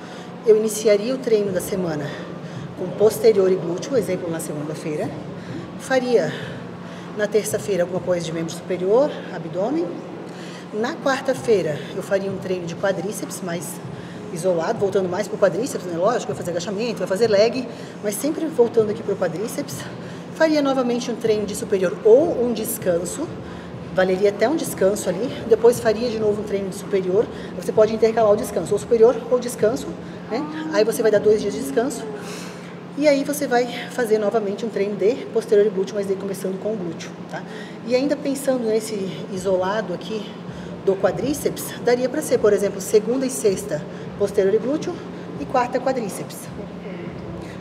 Eu iniciaria o treino da semana com posterior e glúteo, exemplo na segunda-feira. Faria na terça-feira alguma coisa de membro superior, abdômen. Na quarta-feira eu faria um treino de quadríceps mais isolado, voltando mais para o quadríceps, né? lógico, vai fazer agachamento, vai fazer leg, mas sempre voltando aqui para o quadríceps. Faria novamente um treino de superior ou um descanso, valeria até um descanso ali. Depois faria de novo um treino de superior. Você pode intercalar o descanso, ou superior ou descanso, né? Aí você vai dar dois dias de descanso. E aí você vai fazer novamente um treino de posterior e glúteo, mas começando com o glúteo, tá? E ainda pensando nesse isolado aqui do quadríceps, daria para ser, por exemplo, segunda e sexta posterior glúteo e quarta quadríceps.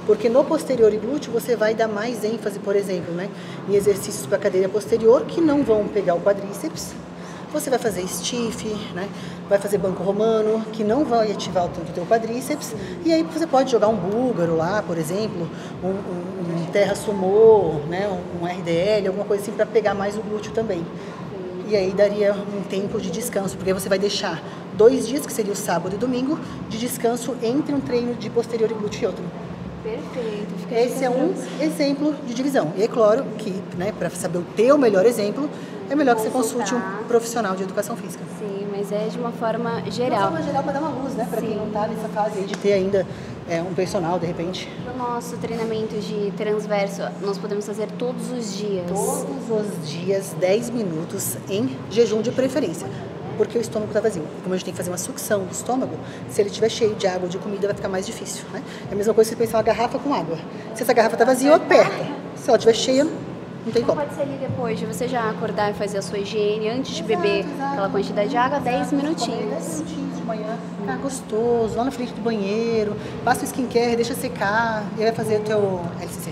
Porque no posterior glúteo você vai dar mais ênfase, por exemplo, né, em exercícios para cadeira posterior que não vão pegar o quadríceps, Você vai fazer stiff, né? Vai fazer banco romano, que não vai ativar o tanto o teu quadríceps. E aí você pode jogar um búlgaro lá, por exemplo, um, um, um terra sumô, né? Um, RDL, alguma coisa assim para pegar mais o glúteo também. E aí daria um tempo de descanso, porque você vai deixar dois dias, que seria o sábado e domingo, de descanso entre um treino de posterior glúteo e outro. Perfeito. Esse é um exemplo de divisão. E é claro que, né, para saber o teu melhor exemplo, é melhor que você consulte um profissional de educação física. Sim, mas é de uma forma De geral. uma forma geral, para dar uma luz, né? Para quem não está nessa fase aí de ter ainda é, um personal, de repente. No nosso treinamento de transverso, nós podemos fazer todos os dias. Todos os dias, 10 minutos em jejum de preferência. Porque o estômago está vazio. Como a gente tem que fazer uma sucção do estômago, se ele estiver cheio de água de comida, vai ficar mais difícil. Né? É a mesma coisa que você pensar uma garrafa com água. Se essa garrafa está vazia, aperta. Se ela estiver cheia, não tem Não como. pode ser ali depois de você já acordar e fazer a sua higiene, antes de beber Exato, aquela quantidade de água, 10 Exato, Dez minutinhos. minutinhos de manhã, ficar gostoso, lá na frente do banheiro, passa o skincare, deixa secar, e vai fazer o teu LCC.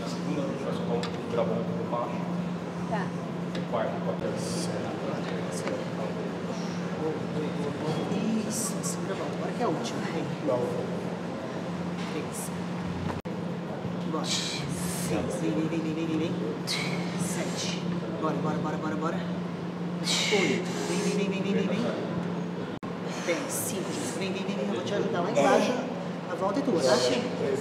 Na segunda, a gente vai soltar um gravão por baixo. Tá. Quarto, qualquer Isso, volta, agora que é a última. Não, três. Bora. Seis, vem, vem, vem, vem, vem, vem, vem. Sete. Bora, bora, bora, bora, bora. Oito. Vem, vem, vem, vem, vem, vem, vem. Dez, cinco, vem, vem, vem, vem, eu vou te ajudar lá embaixo. A volta é tua, tá?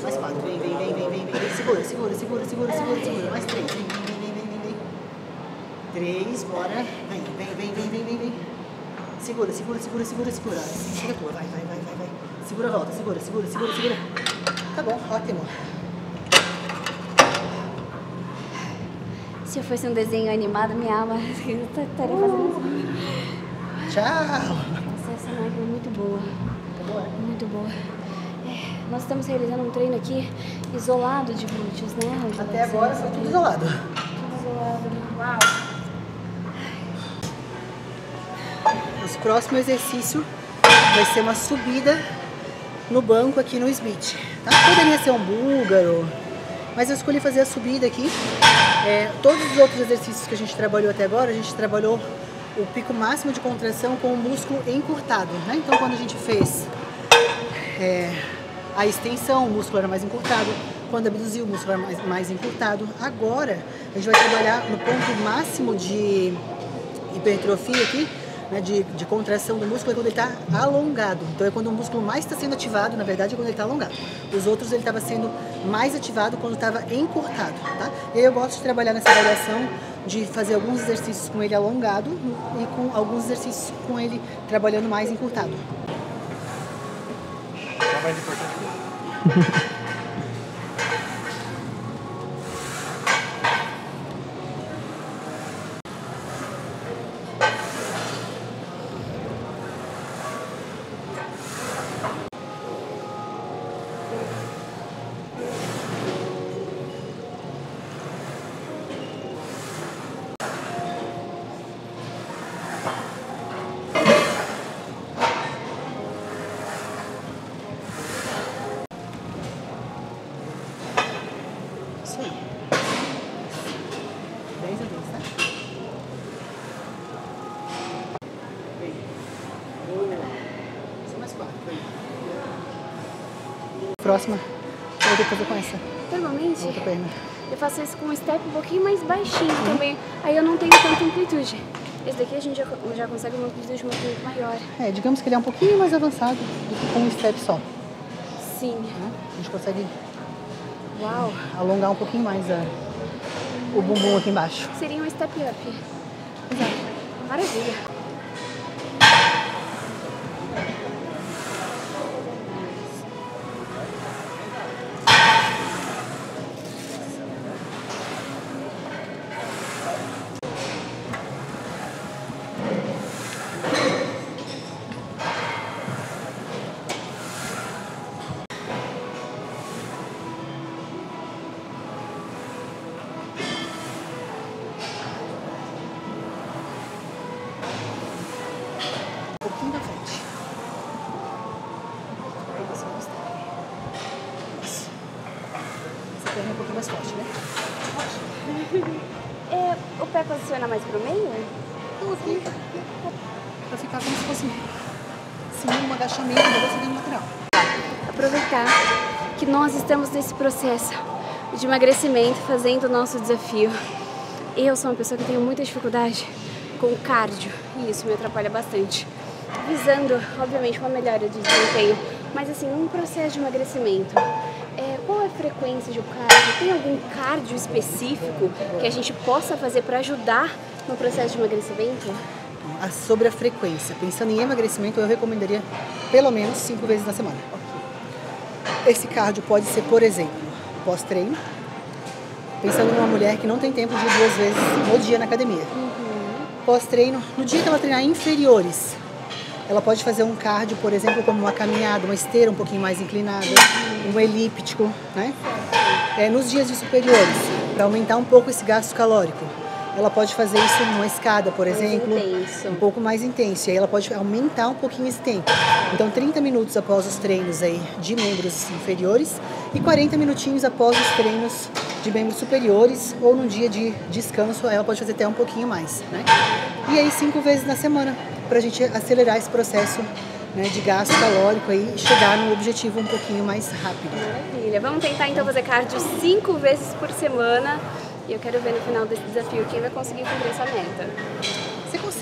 Mais quatro, vem, vem, vem, vem, vem, vem. Segura, segura, segura, segura, segura, segura. Mais três, vem, vem, vem, vem, vem, vem. Três, bora. Vem, vem, vem, vem, vem, vem, vem. Segura, segura, segura, segura, segura. Chega tua, vai, vai, vai, vai, vai. Segura a volta, segura, segura, segura, segura. Tá bom, ótimo. Se eu fosse um desenho animado, minha alma eu estaria fazendo isso. Tchau. Nossa, essa máquina é muito boa. Tá bom, é? Muito boa. É, nós estamos realizando um treino aqui isolado de glúteos, né? Até agora foi tudo isolado. Tudo isolado. Uau. Os próximo exercício vai ser uma subida no banco aqui no Smith. Tá? Poderia ser um búlgaro, mas eu escolhi fazer a subida aqui. É, todos os outros exercícios que a gente trabalhou até agora, a gente trabalhou o pico máximo de contração com o músculo encurtado. Né? Então, quando a gente fez é, a extensão, o músculo era mais encurtado. Quando abduziu, o músculo era mais, mais encurtado. Agora, a gente vai trabalhar no ponto máximo de hipertrofia aqui, né, de, de contração do músculo, é quando ele está alongado. Então, é quando o músculo mais está sendo ativado, na verdade, é quando ele está alongado. Os outros, ele estava sendo mais ativado quando estava encurtado, tá? E aí eu gosto de trabalhar nessa variação de fazer alguns exercícios com ele alongado e com alguns exercícios com ele trabalhando mais encurtado. Tá mais importante. Próxima. Eu vou ter que fazer com essa. Normalmente, Outra perna. eu faço isso com um step um pouquinho mais baixinho também. Aí eu não tenho tanta amplitude. Esse daqui a gente já, já consegue uma amplitude um maior. É, digamos que ele é um pouquinho mais avançado do que com um step só. Sim. Né? A gente consegue Uau. alongar um pouquinho mais a, o bumbum aqui embaixo. Seria um step up. Exato. Maravilha. Mais pro meio? para ficar como se fosse sim, um agachamento, mas eu seguindo lateral. Aproveitar que nós estamos nesse processo de emagrecimento, fazendo o nosso desafio. Eu sou uma pessoa que tenho muita dificuldade com o cardio e isso me atrapalha bastante. Visando, obviamente, uma melhora de desempenho, mas assim, um processo de emagrecimento. Frequência de um cardio? Tem algum cardio específico que a gente possa fazer para ajudar no processo de emagrecimento? Ah, Sobre a frequência, pensando em emagrecimento, eu recomendaria pelo menos cinco vezes na semana. Esse cardio pode ser, por exemplo, pós-treino, pensando numa mulher que não tem tempo de ir duas vezes no dia na academia. Pós-treino, no dia que ela treinar inferiores, ela pode fazer um cardio, por exemplo, como uma caminhada, uma esteira um pouquinho mais inclinada, um elíptico, né? É, nos dias de superiores, para aumentar um pouco esse gasto calórico. Ela pode fazer isso numa escada, por exemplo, intenso. um pouco mais intenso. E aí ela pode aumentar um pouquinho esse tempo. Então, 30 minutos após os treinos aí de membros inferiores e 40 minutinhos após os treinos de membros superiores ou num dia de descanso, ela pode fazer até um pouquinho mais, né? E aí, cinco vezes na semana, para a gente acelerar esse processo né, de gasto calórico e chegar no objetivo um pouquinho mais rápido. Maravilha. Vamos tentar então fazer cardio cinco vezes por semana. E eu quero ver no final desse desafio quem vai conseguir cumprir essa meta.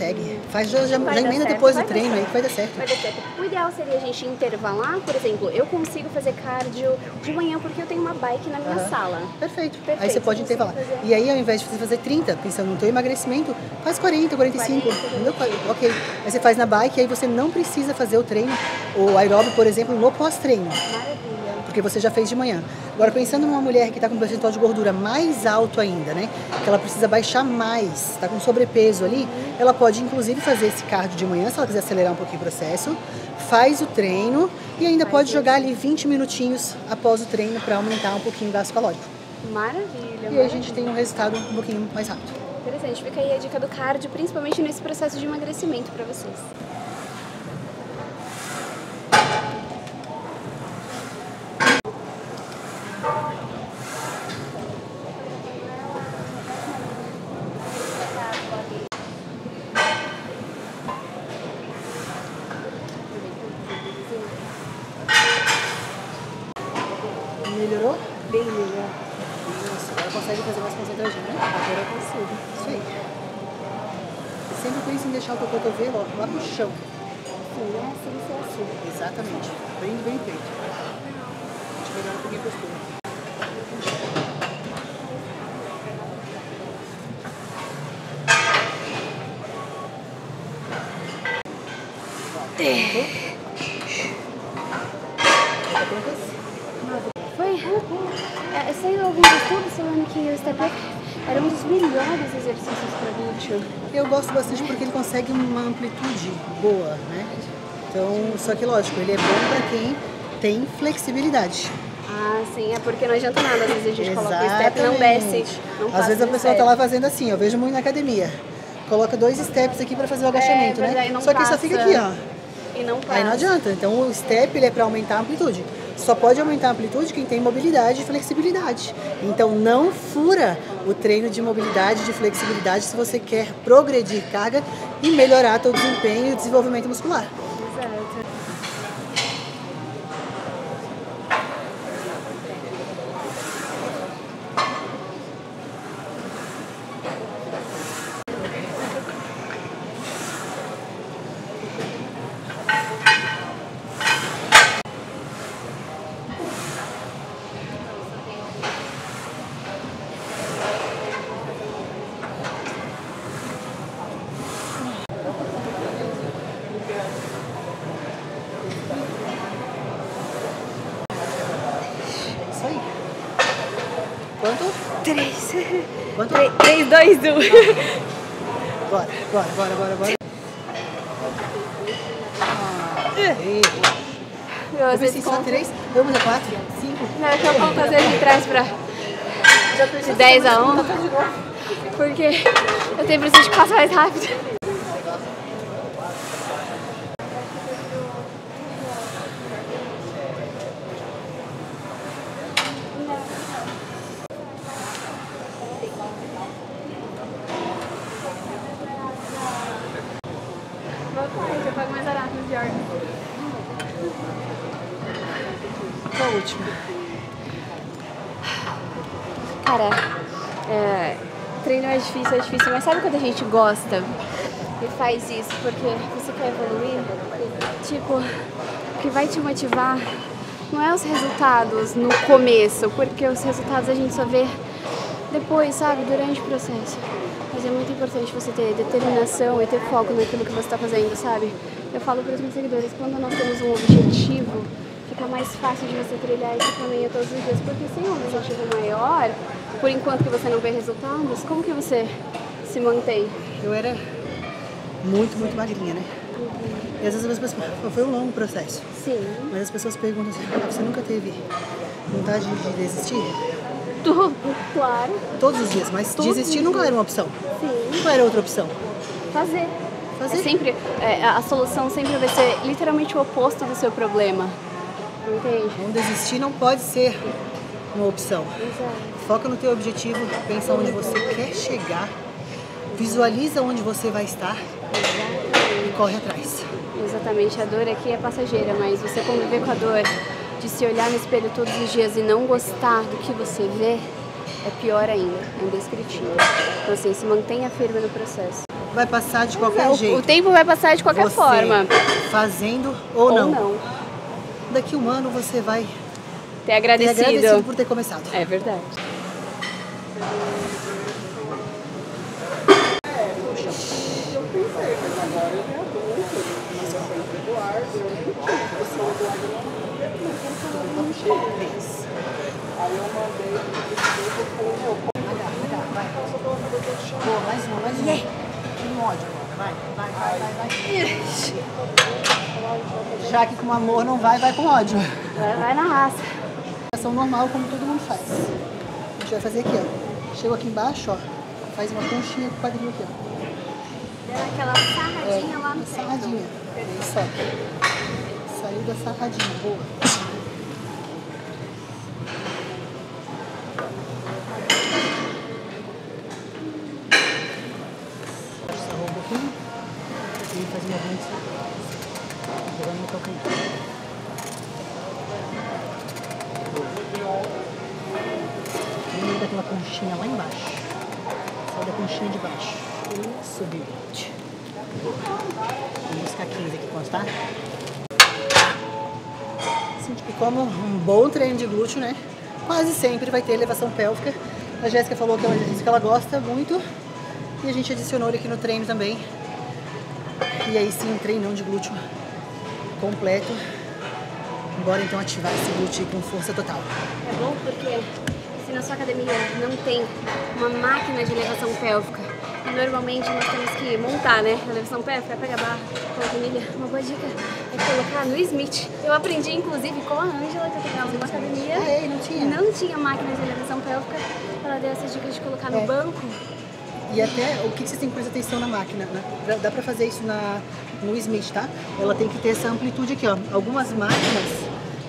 Consegue. Faz já, já, já emenda depois vai do treino aí que vai dar certo. Vai dar certo. O ideal seria a gente intervalar, por exemplo, eu consigo fazer cardio de manhã porque eu tenho uma bike na minha Aham. sala. Perfeito. Aí Perfeito, você pode intervalar. fazer. E aí, ao invés de você fazer 30, pensando no teu emagrecimento, faz 40, 45. 40, entendeu? Ok. Aí você faz na bike, aí você não precisa fazer o treino, o aeróbio, por exemplo, no pós-treino. Maravilha. Porque você já fez de manhã. Agora, pensando numa mulher que está com um percentual de gordura mais alto ainda, né? Que ela precisa baixar mais, está com sobrepeso ali, ela pode inclusive fazer esse cardio de manhã, se ela quiser acelerar um pouquinho o processo, faz o treino e ainda pode jogar ali 20 minutinhos após o treino para aumentar um pouquinho o gasto calórico. Maravilha. E aí a gente tem um resultado um pouquinho mais rápido. Interessante. Fica aí a dica do cardio, principalmente nesse processo de emagrecimento para vocês. Melhorou? Bem melhor. Isso, agora consegue fazer concentradinho, né? Agora eu consigo. Isso aí. E sempre pensa em deixar o teu cotovelo ó, lá no chão. Sim, é assim, ser assim. Exatamente. Prende bem o peito. A gente melhora um pouquinho a postura. Tá prontas? Foi? É, saiu alguns estudos falando que step up era um dos melhores exercícios para glúteo. Eu gosto bastante porque ele consegue uma amplitude boa, né? Então, só que lógico, ele é bom para quem tem flexibilidade. Ah, sim, é porque não adianta nada. Às vezes a gente coloca o step não desce. Não Às passa vezes a pessoa step. tá lá fazendo assim, eu vejo muito na academia. Coloca dois steps aqui para fazer o agachamento, É, mas aí né? Só que só passa. fica aqui, ó. E não passa. Aí não adianta. Então o step ele é para aumentar a amplitude. Só pode aumentar a amplitude quem tem mobilidade e flexibilidade. Então não fura o treino de mobilidade e de flexibilidade se você quer progredir carga e melhorar teu desempenho e desenvolvimento muscular. Quanto? Três. Quanto? Três, três, dois, um. Bora, bora, bora, bora, bora. Ah, ei. Eu, pensei só três. Vamos a quatro? Cinco? Não, é que eu conto às vezes de trás pra de 10 a 1. Porque eu tenho preciso de passar mais rápido. Quando a gente gosta e faz isso porque você quer evoluir? Tipo, o que vai te motivar não é os resultados no começo, porque os resultados a gente só vê depois, sabe, durante o processo. Mas é muito importante você ter determinação e ter foco naquilo que você está fazendo, sabe? Eu falo para os meus seguidores, quando nós temos um objetivo, fica mais fácil de você trilhar esse caminho todos os dias, porque sem um objetivo maior, por enquanto que você não vê resultados, como que você se mantém? Eu era muito, muito magrinha, né? E às vezes as pessoas. Foi um longo processo. Sim. Mas as pessoas perguntam assim: "Ah, você nunca teve vontade de desistir? Tudo, claro. Todos os dias, mas Todos desistir nunca dias. era uma opção. Sim. Qual era outra opção? Fazer. Fazer. É sempre, é, a solução sempre vai ser literalmente o oposto do seu problema. Entende? Não desistir não pode ser uma opção. Exato. Foca no teu objetivo, pensa onde você quer chegar, visualiza onde você vai estar e corre atrás. Exatamente, a dor aqui é passageira, mas você conviver com a dor de se olhar no espelho todos os dias e não gostar do que você vê é pior ainda, é indescritível. Então assim, se mantenha firme no processo. Vai passar de qualquer jeito. O tempo vai passar de qualquer você forma. Fazendo ou, Ou não. não. Daqui um ano você vai Ter ter agradecido. agradecido por ter começado. É verdade. Boa, mais uma, mais uma. Tem ódio agora. Vai, vai, vai, vai, vai. Já que com amor não vai, vai com ódio. Vai, vai na raça. Ação normal, como todo mundo faz. A gente vai fazer aqui, ó. Chegou aqui embaixo, ó. Faz uma conchinha com o quadril aqui, ó. Deu aquela sarradinha lá no centro. Sarradinha. Isso, ó. Saiu da sarradinha. Boa. Sarrou um pouquinho. E faz uma movimento. Jogando no calcanhar. Daquela conchinha lá embaixo. Sai da conchinha de baixo. Subiu. Vamos buscar 15 aqui quanto tá? Assim, tipo, como um bom treino de glúteo, né? Quase sempre vai ter elevação pélvica. A Jéssica falou que é um exercício que ela gosta muito. E a gente adicionou ele aqui no treino também. E aí sim, um treinão de glúteo completo. Bora então ativar esse glúteo com força total. É bom porque se na sua academia não tem uma máquina de elevação pélvica, e normalmente nós temos que montar, né? A elevação pélvica, pega a barra, coloca milha. Uma boa dica é colocar no Smith. Eu aprendi, inclusive, com a Ângela, que eu treinava numa academia. Ah, é? Não tinha? Não tinha máquina de elevação pélvica. Ela deu essa dica de colocar no É. banco. E até o que vocês têm que prestar atenção na máquina, né? Dá- pra fazer isso na, no Smith, tá? Ela tem que ter essa amplitude aqui, ó. Algumas máquinas,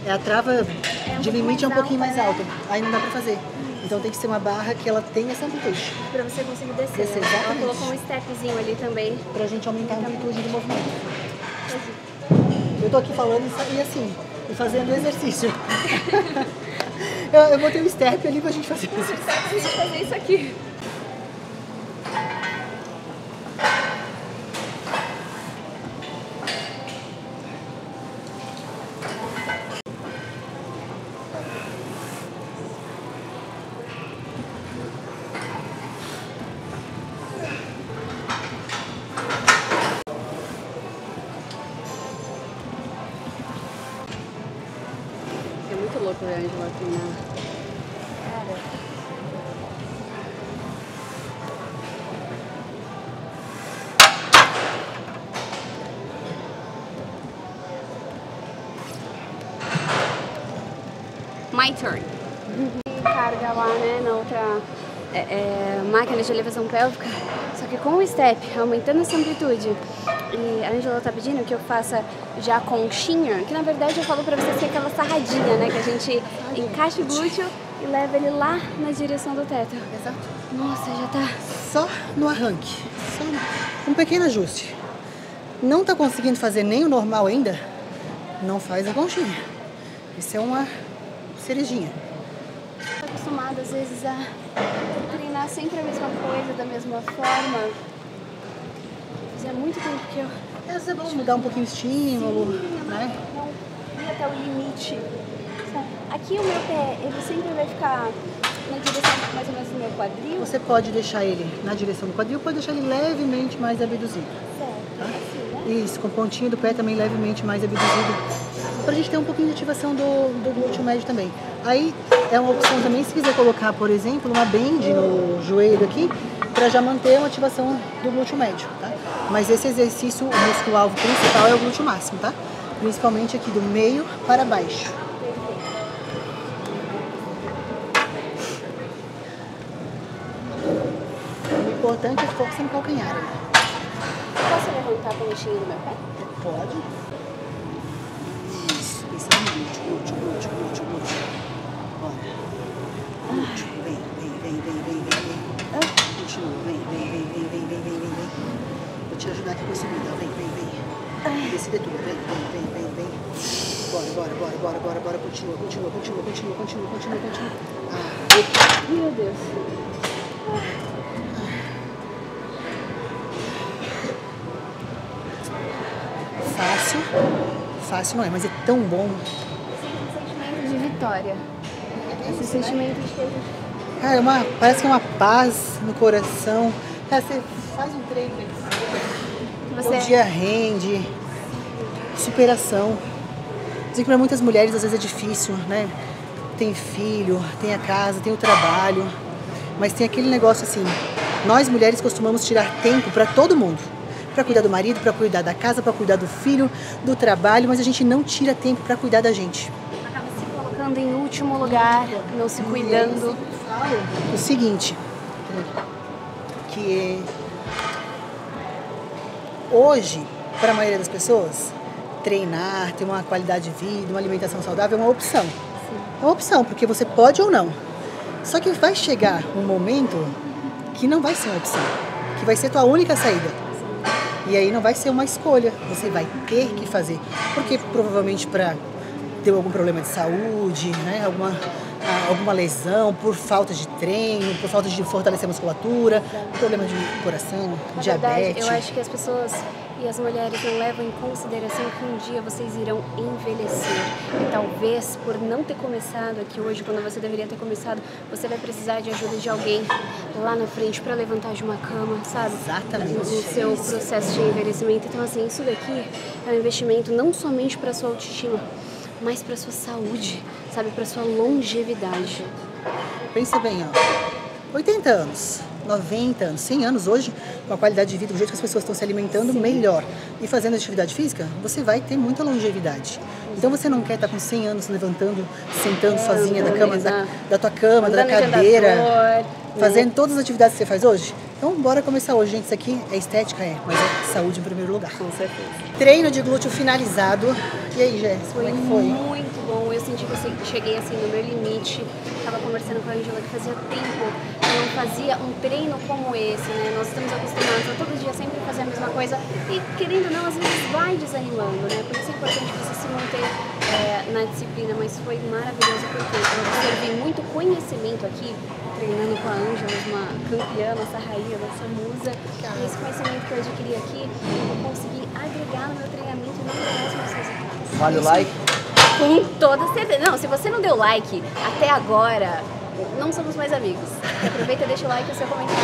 é, a trava de pouco limite é um pouquinho mais alta, alta. Aí não dá pra fazer. Então tem que ser uma barra que ela tenha essa amplitude. Pra você conseguir descer. Descer, né? Ela colocou um stepzinho ali também. Pra gente aumentar a amplitude do movimento. Eu tô aqui falando e assim, e fazendo exercício. eu, eu botei um step ali pra gente fazer exercício. Fazer isso aqui. My turn. Carga lá, né, na outra é, é, máquina de elevação pélvica, só que com o step, aumentando essa amplitude. E a Angela tá pedindo que eu faça já conchinha, que na verdade eu falo pra vocês que é aquela sarradinha, né, que a gente encaixa o glúteo e leva ele lá na direção do teto. Exato. Nossa, já tá. Só no arranque. Só um pequeno ajuste. Não está conseguindo fazer nem o normal ainda? Não faz a conchinha. Isso é uma cerejinha. Estou acostumada às vezes a treinar sempre a mesma coisa, da mesma forma. Fazia muito tempo que eu vezes é bom mudar um pouquinho o estímulo, né? não ia até o limite. Aqui o meu pé, ele sempre vai ficar na direção mais ou menos do meu quadril. Você pode deixar ele na direção do quadril, pode deixar ele levemente mais abduzido. Certo, assim, né? Isso, com a pontinha do pé também levemente mais abduzido. Pra gente ter um pouquinho de ativação do, do glúteo médio também. Aí é uma opção também, se quiser colocar, por exemplo, uma band no joelho aqui, para já manter a ativação do glúteo médio, tá? Mas esse exercício, o músculo-alvo principal é o glúteo máximo, tá? Principalmente aqui do meio para baixo. O importante é força no calcanhar. né? Posso levantar a pontinha do meu pé? Pode. Vem. Decide tudo, vem, vem, vem, vem, vem. Bora, bora, bora, bora, bora, bora. Continua, continua, continua, continua, continua, continua, continua. Ah, Meu Deus. fácil. Fácil não é, mas é tão bom. Sentimento de vitória. Esse sentimento de Cara, é uma, parece que é uma paz no coração. Cara, você faz um treino que o você dia rende, superação. Dizem que para muitas mulheres às vezes é difícil, né? Tem filho, tem a casa, tem o trabalho, mas tem aquele negócio assim. Nós mulheres costumamos tirar tempo para todo mundo, para cuidar do marido, para cuidar da casa, para cuidar do filho, do trabalho, mas a gente não tira tempo para cuidar da gente. acaba se colocando em último lugar, não se cuidando. o seguinte, que hoje, para a maioria das pessoas, treinar, ter uma qualidade de vida, uma alimentação saudável é uma opção. É uma opção, porque você pode ou não. Só que vai chegar um momento que não vai ser uma opção, que vai ser tua única saída. E aí não vai ser uma escolha, você vai ter que fazer. Porque provavelmente para ter algum problema de saúde, né? alguma, ah, alguma lesão, por falta de treino, por falta de fortalecer a musculatura, problema de coração, Na diabetes. verdade, eu acho que as pessoas e as mulheres não levam em consideração que um dia vocês irão envelhecer. E talvez por não ter começado aqui hoje, quando você deveria ter começado, você vai precisar de ajuda de alguém lá na frente para levantar de uma cama, sabe? Exatamente. No seu processo de envelhecimento. Então, assim, isso daqui é um investimento não somente para sua autoestima, mas para sua saúde, sabe? Para sua longevidade. Pensa bem, ó. 80 anos, 90 anos, 100 anos hoje, com a qualidade de vida, do jeito que as pessoas estão se alimentando melhor e fazendo atividade física, você vai ter muita longevidade. Então você não quer estar com 100 anos levantando, sentando sozinha da cama, da, da tua cama, da cadeira, andador, fazendo todas as atividades que você faz hoje. Então bora começar hoje, gente. Isso aqui é estética, é, mas é saúde em primeiro lugar. Com certeza. Treino de glúteo finalizado. E aí, Jéssica, como Foi é que foi? muito bom. Eu senti que eu cheguei assim no meu limite. Tava conversando com a Angela que fazia tempo fazia um treino como esse, né? Nós estamos acostumados a todo dia sempre fazer a mesma coisa e querendo ou não, às vezes vai desanimando, né? Por isso é importante você se manter é, na disciplina, mas foi maravilhoso porque eu absorvi muito conhecimento aqui, treinando com a Ângela, uma campeã, nossa rainha, nossa musa. E esse conhecimento que eu adquiri aqui, eu vou conseguir agregar no meu treinamento e no meu próximos resultados. Vale o like? Com toda certeza. Não, se você não deu like até agora, não somos mais amigos. Aproveita, deixa o like, o seu comentário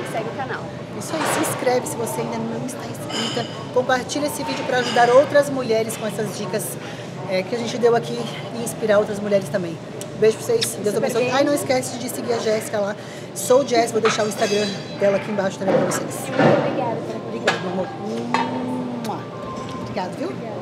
e segue o canal. Isso aí, se inscreve se você ainda não está inscrita. Compartilha esse vídeo para ajudar outras mulheres com essas dicas é, que a gente deu aqui e inspirar outras mulheres também. Beijo pra vocês. Deus abençoe. Ai, não esquece de seguir a Jéssica lá. Sou Jess, vou deixar o Instagram dela aqui embaixo também pra vocês. Muito obrigada Obrigada, meu amor. Obrigado, viu? Obrigada.